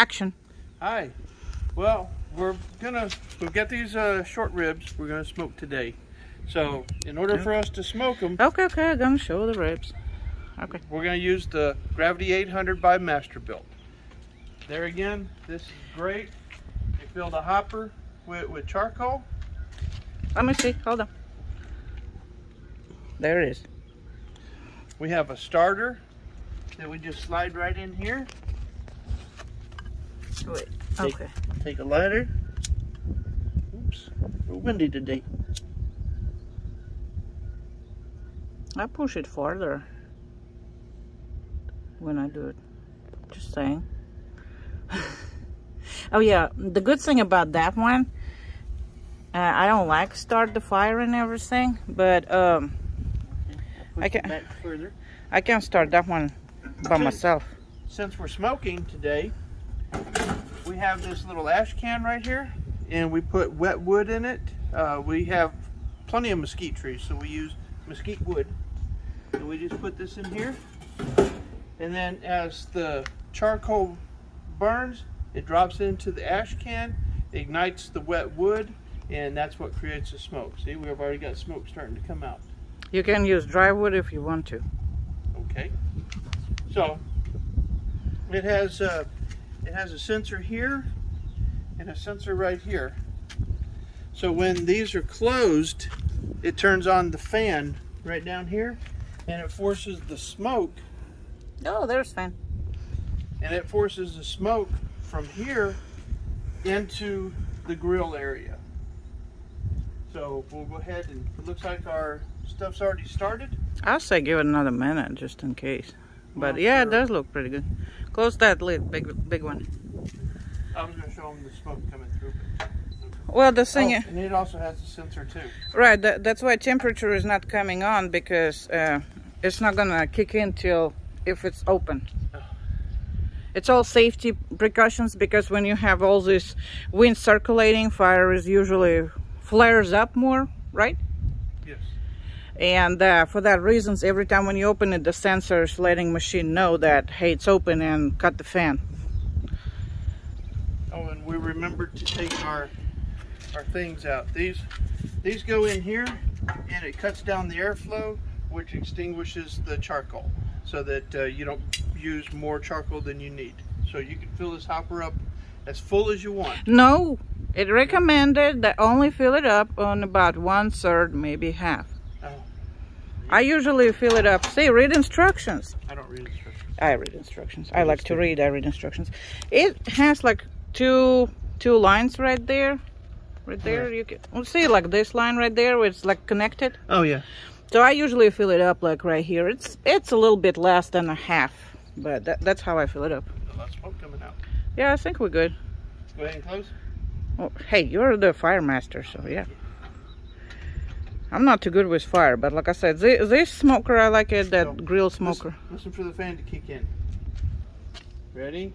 action. Hi. Well, we're gonna we've got these uh, short ribs. We're gonna smoke today. So, in order for us to smoke them, Okay, okay, I'm gonna show the ribs. Okay. we're gonna use the Gravity 800 by Masterbuilt. There again, this is great. You fill the hopper with, with charcoal. Let me see. Hold on. There it is. We have a starter that we just slide right in here. Wait. Take- Okay. Take a lighter. Oops, we're windy today. I push it farther when I do it. Just saying. oh yeah, the good thing about that one, uh, I don't like start the fire and everything, but um, Push I can- back further. I can start that one by Okay. myself. since we're smoking today, we have this little ash can right here, and we put wet wood in it. Uh, we have plenty of mesquite trees, so we use mesquite wood. And we just put this in here, and then as the charcoal burns, it drops into the ash can, ignites the wet wood, and that's what creates the smoke. See, we've already got smoke starting to come out. You can use dry wood if you want to. Okay. So it has a it has a sensor here and a sensor right here. So when these are closed, it turns on the fan right down here and it forces the smoke Oh, there's fan. and it forces the smoke from here into the grill area. So we'll go ahead and it looks like our stuff's already started. I'll say give it another minute just in case. But Well, yeah, it does look pretty good. Close that lid, big big one. I was going to show them the smoke coming through. Well, the thing Oh, is, and it also has a sensor too. right, that, that's why temperature is not coming on because uh, it's not gonna kick in till if it's open. It's all safety precautions because when you have all this wind circulating, fire is usually flares up more, right? And uh, for that reasons, every time when you open it, the sensor is letting machine know that hey, it's open and cut the fan. Oh, and we remembered to take our our things out. These these go in here, and it cuts down the airflow, which extinguishes the charcoal, so that uh, you don't use more charcoal than you need. So you can fill this hopper up as full as you want. No, it recommended that only fill it up on about one third, maybe half. Oh, I usually fill it up. See, read instructions. I don't read instructions. I read instructions. I like to read. I read instructions. It has like two two lines right there. Right there, you can well, see like this line right there, where it's like connected. Oh yeah. So I usually fill it up like right here. It's it's a little bit less than a half, but that, that's how I fill it up. Of smoke coming out. Yeah, I think we're good. Go ahead and close. Well, hey, you're the fire master, so yeah. I'm not too good with fire, but like I said, this, this smoker, I like it, that So, grill smoker. Listen, listen for the fan to kick in. Ready?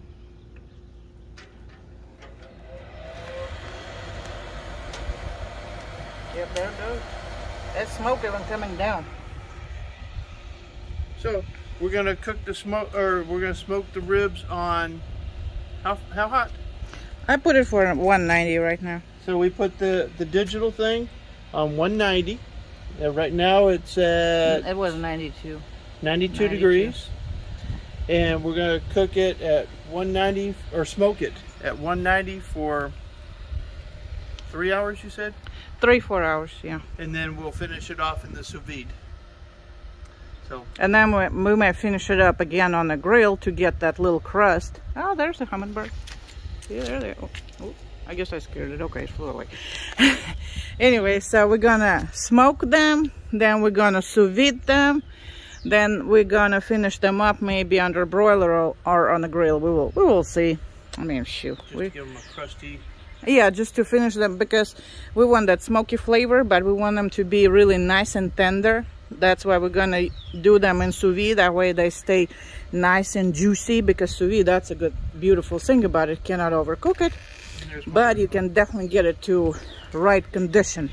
Yep, there it goes. That smoke isn't coming down. So we're gonna cook the smoke, or we're gonna smoke the ribs on how how hot? I put it for 190 right now. So we put the the digital thing on 190. Uh, right now it's at It was 92. 92, 92. degrees, and we're gonna cook it at 190 or smoke it at 190 for three hours. You said, Three, four hours, yeah. and then we'll finish it off in the sous vide. So And then we, we may finish it up again on the grill to get that little crust. Oh, there's a hummingbird. Yeah, there, there. Oh, oh, I guess I scared it. Okay, it flew away. anyway, so we're gonna smoke them, then we're gonna sous vide them, then we're gonna finish them up maybe under broiler or, or on the grill. We will, we will see. I mean, shoot. just We, give them a crusty. yeah, just to finish them because we want that smoky flavor, but we want them to be really nice and tender. That's why we're gonna do them in sous vide. That way they stay nice and juicy because sous vide, that's a good, beautiful thing about it. Cannot overcook it, but you can definitely get it to right condition.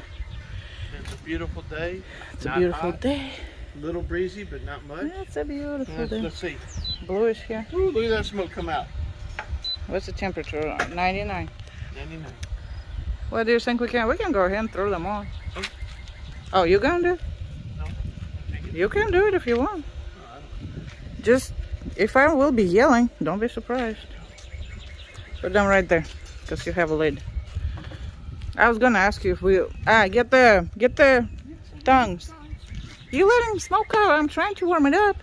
It's a beautiful day. It's a beautiful hot, day. A little breezy, but not much. It's a beautiful Let's, day. let's see. Bluish here. Ooh, look at that smoke come out. What's the temperature? 99. 99. What do you think we can? We can go ahead and throw them on. Oh. Oh, you gonna do it? No. You can do it if you want. Just, if I will be yelling, don't be surprised. Put them right there, because you have a lid. I was gonna ask you if we, ah, get the, get the tongues. You letting smoke out? I'm trying to warm it up.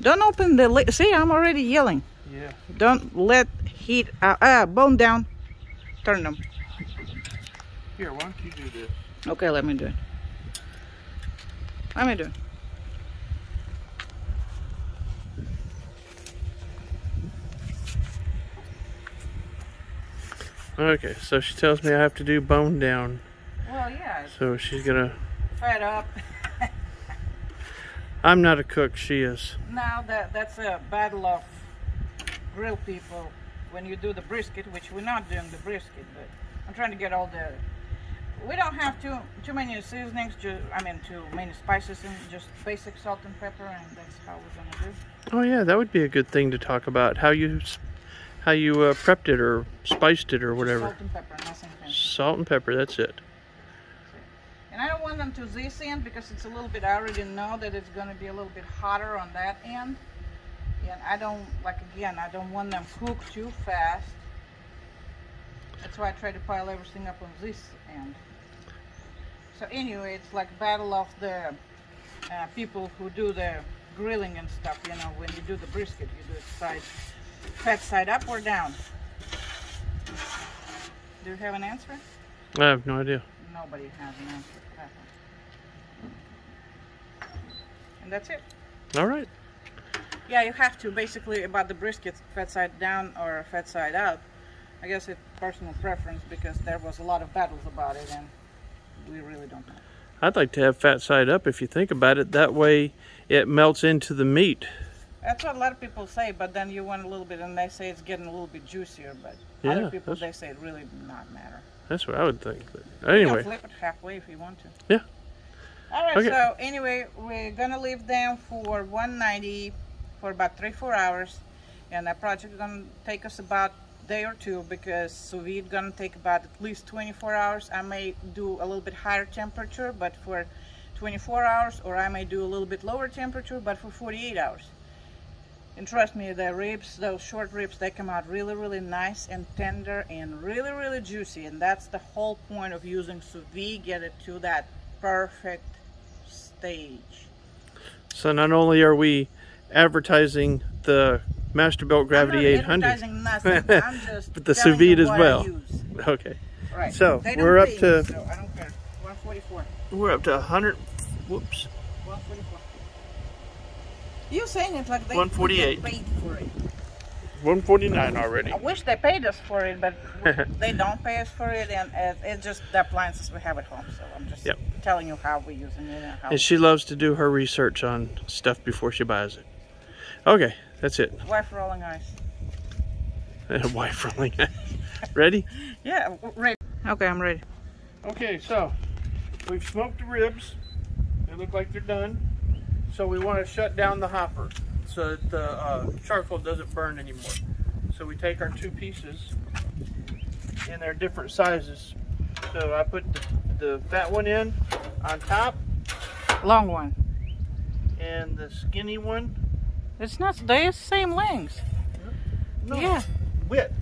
Don't open the lid. See, I'm already yelling. Yeah. Don't let heat out. Ah, bone down. Turn them. Here, why don't you do this? Okay, let me do it. Let me do it. Okay, so she tells me I have to do bone down. Well, yeah, So she's gonna. fed up. I'm not a cook, she is. Now that that's a battle of grill people when you do the brisket, which we're not doing the brisket, but I'm trying to get all the. We don't have too too many seasonings. Ju- I mean, too many spices and just basic salt and pepper, and that's how we're gonna do. Oh yeah, that would be a good thing to talk about. How you, how you uh, prepped it or spiced it or whatever. Salt and pepper, nothing fancy. Salt and pepper. That's it. And I don't want them to this end because it's a little bit. I already know that it's gonna be a little bit hotter on that end, and I don't like again. I don't want them cooked too fast. That's why I try to pile everything up on this end. So anyway, it's like battle of the uh, people who do the grilling and stuff. You know, when you do the brisket, you do it side, fat side up or down. Do you have an answer? I have no idea. Nobody has an answer for that one. And that's it. All right. Yeah, you have to basically about the brisket, fat side down or fat side up. I guess it's personal preference because there was a lot of battles about it and we really don't know. I'd like to have fat side up if you think about it. That way it melts into the meat. That's what a lot of people say, but then you want a little bit and they say it's getting a little bit juicier, but Yeah, other people they say it really does not matter. That's what I would think. But anyway, flip it halfway if you want to. Yeah. All right. Okay. So anyway, we're gonna leave them for 190 for about three four hours, and that project is gonna take us about day or two because sous vide gonna take about at least 24 hours. I may do a little bit higher temperature, but for 24 hours, or I may do a little bit lower temperature, but for 48 hours. And trust me, the ribs, those short ribs, they come out really, really nice and tender and really, really juicy. And that's the whole point of using sous vide, get it to that perfect stage. so not only are we advertising the Masterbuilt Gravity I'm not 800. advertising nothing. I'm just But the sous vide as well. Okay. Right. So, we're up pay to- so I don't care. 144. We're up to 100. Whoops. 144. You saying it like they 148. paid for it. 149 already. I wish they paid us for it, but they don't pay us for it, and uh, it's just the appliances we have at home. So I'm just Yep. telling you how we're using it and how And she loves to do her research on stuff before she buys it. Okay, that's it. wife rolling eyes. Wife rolling. eyes. Ready? Yeah, ready. Okay, I'm ready. Okay, so we've smoked the ribs. They look like they're done. So we want to shut down the hopper so that the uh, charcoal doesn't burn anymore. So we take our two pieces and they're different sizes. So I put the, the fat one in on top Long one. and the skinny one. It's not. They're the same lengths. No, Yeah, width.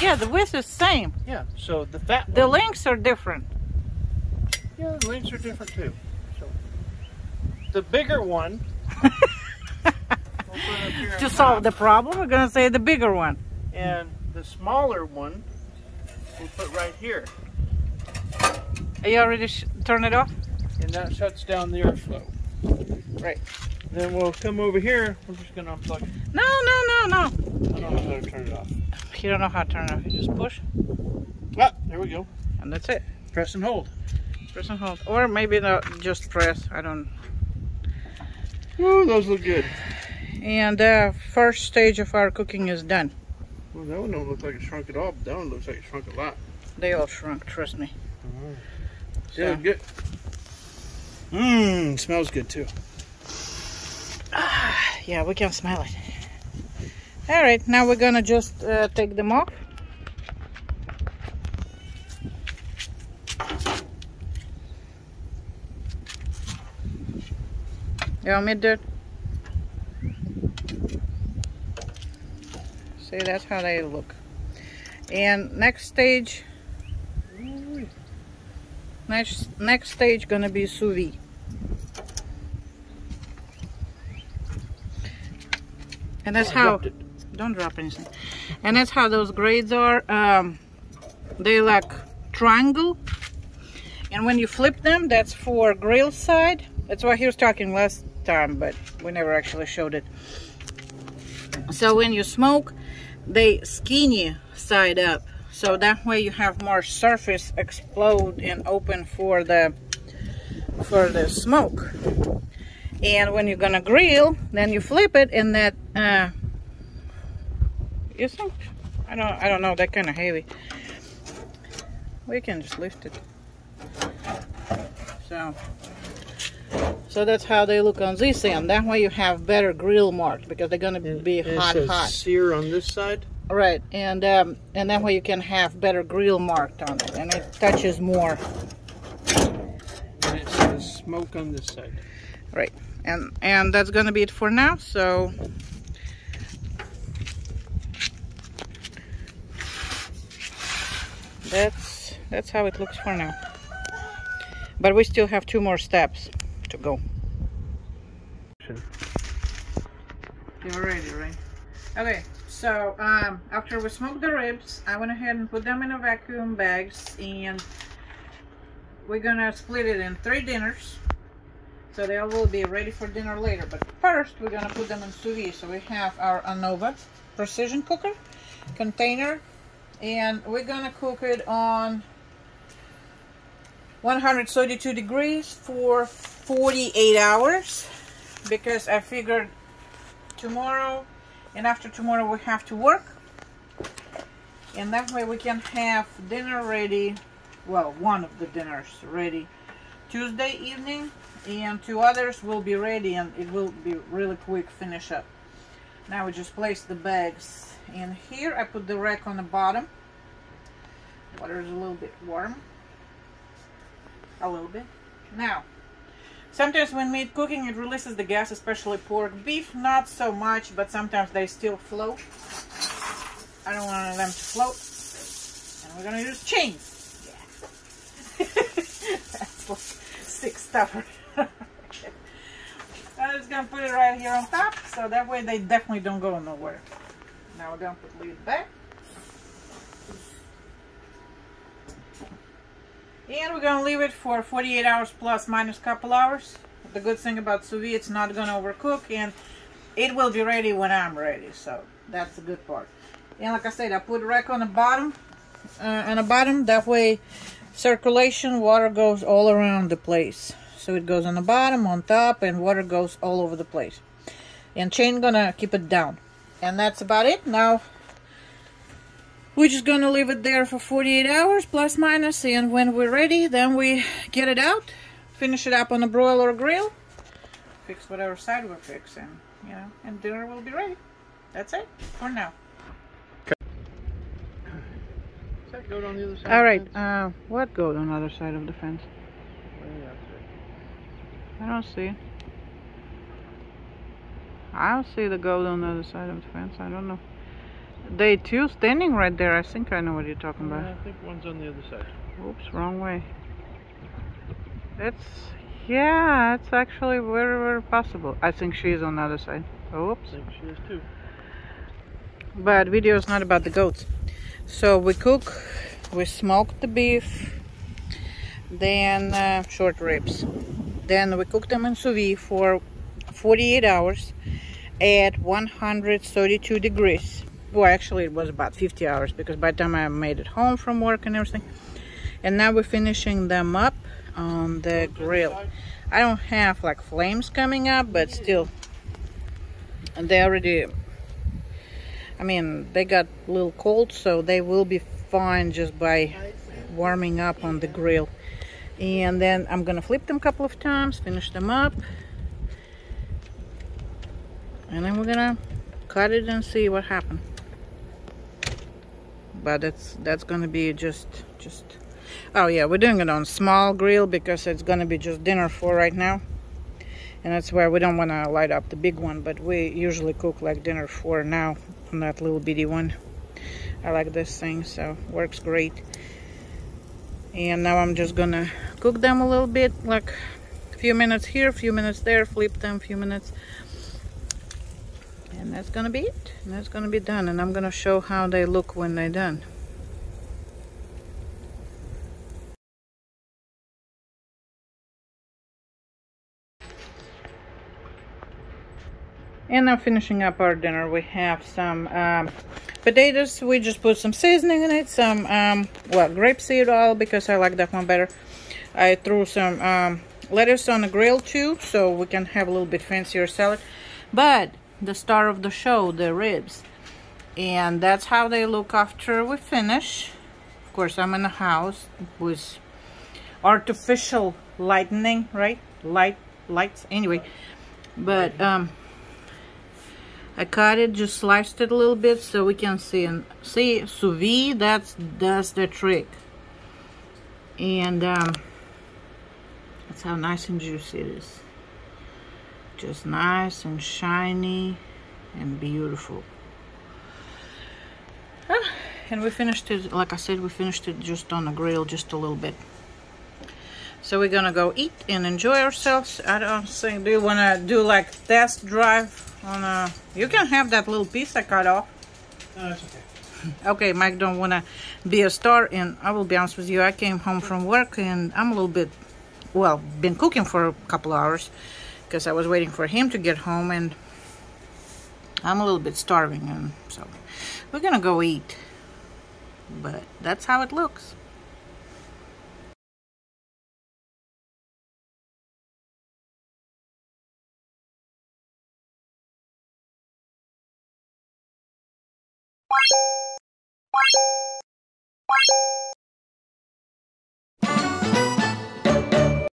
yeah. The width is same. Yeah, so the fat The one. lengths are different. Yeah, the lengths are different too. The bigger one. we'll put up here To solve the problem, we're gonna say the bigger one. And the smaller one we'll put right here. Are you already sh- turn it off? And that shuts down the airflow. Right. Then we'll come over here. We're just gonna unplug it. No, no, no, no. I don't know how to turn it off. You don't know how to turn it off. You just push, Ah, there we go. and that's it. Press and hold. Press and hold, or maybe not just press. I don't. Ooh, those look good. And the first stage of our cooking is done. Well, that one don't look like it shrunk at all, but that one looks like it shrunk a lot. They all shrunk. Trust me. Mm-hmm. Yeah, good. Mmm, smells good too. Ah, yeah, we can smell it. All right, now we're gonna just uh, take them off. You want me to do it? See, that's how they look. And next stage, next next stage gonna be sous vide. And that's how don't drop anything. And that's how those grades are. Um, they like triangle. And when you flip them, that's for grill side. That's why he was talking last time, but we never actually showed it. So when you smoke, they skinny side up. So that way you have more surface explode and open for the for the smoke. And when you're gonna grill, then you flip it and that uh you think? I don't I don't know, that kinda heavy. We can just lift it. So so that's how they look on this end. That way you have better grill mark because they're gonna be And it hot hot. sear on this side. Right, and um, and that way you can have better grill marked on it, and it touches more. And it says smoke on this side. Right, and and that's gonna be it for now. So that's that's how it looks for now. But we still have two more steps to go. You're ready, right? Okay, so um, after we smoked the ribs, I went ahead and put them in a vacuum bags and we're gonna split it in three dinners. So they all will be ready for dinner later. But first, we're gonna put them in sous vide. So we have our Anova precision cooker container and we're gonna cook it on 132 degrees for 48 hours because I figured tomorrow and after tomorrow we have to work and that way we can have dinner ready well one of the dinners ready Tuesday evening and two others will be ready and it will be really quick finish up. Now we just place the bags in here. I put the rack on the bottom. Water is a little bit warm a little bit now Sometimes when meat cooking, it releases the gas, especially pork. Beef, not so much, but sometimes they still float. I don't want them to float. And we're gonna use chains. Yeah. That's like stick stuffer. I'm just gonna put it right here on top, so that way they definitely don't go nowhere. Now we're gonna put lid back. And we're gonna leave it for 48 hours plus minus couple hours. The good thing about sous vide, it's not gonna overcook and it will be ready when I'm ready. So that's the good part. And like I said, I put rack on the bottom, uh, on the bottom. That way circulation, water goes all around the place. So it goes on the bottom, on top, and water goes all over the place. And chain gonna keep it down. And that's about it. Now we're just gonna leave it there for 48 hours plus minus and when we're ready then we get it out finish it up on a broiler or grill fix whatever side we're fixing you know and dinner will be ready. That's it for now. Does that goat on the other side? all right uh what goat on the other side of the fence? Way out there. i don't see. I don't see the goat on the other side of the fence i don't know they two standing right there i think i know what you're talking about Yeah, I think one's on the other side. Oops, wrong way. It's, yeah, it's actually very, very possible. I think she's on the other side. Oops. I think she is too. But video is not about the goats. So we cook, we smoke the beef, then uh, short ribs. Then we cook them in sous vide for 48 hours at 132 degrees. Well, actually it was about 50 hours because by the time I made it home from work and everything. And now we're finishing them up on the grill. I don't have like flames coming up, but still, they already I mean, they got a little cold, so they will be fine just by warming up on the grill. And then I'm gonna flip them a couple of times, finish them up. And then we're gonna cut it and see what happened. But it's that's gonna be just just oh yeah, we're doing it on small grill because it's gonna be just dinner for right now. And that's why we don't wanna light up the big one, but we usually cook like dinner for now on that little bitty one. I like this thing, so works great. And now I'm just gonna cook them a little bit, like a few minutes here, a few minutes there, flip them a few minutes and that's gonna be it. And that's gonna be done. And I'm gonna show how they look when they're done. And now finishing up our dinner. We have some um, potatoes. We just put some seasoning in it some um, well grapeseed oil because I like that one better. I threw some um, lettuce on the grill too so we can have a little bit fancier salad. But the star of the show, the ribs. And that's how they look after we finish. Of course, I'm in a house with artificial lightning, right? Light, lights, anyway. But, um, I cut it, just sliced it a little bit so we can see. And see, sous vide, that's, that's the trick. And, um, that's how nice and juicy it is just nice and shiny and beautiful. Ah, and we finished it like I said we finished it just on the grill just a little bit. So we're gonna go eat and enjoy ourselves. I don't think do you want to do like test drive on a you can have that little piece I cut off. No, that's okay. Okay Mike don't want to be a star and I will be honest with you I came home from work and I'm a little bit well been cooking for a couple hours because I was waiting for him to get home and I'm a little bit starving and so we're gonna go eat. But that's how it looks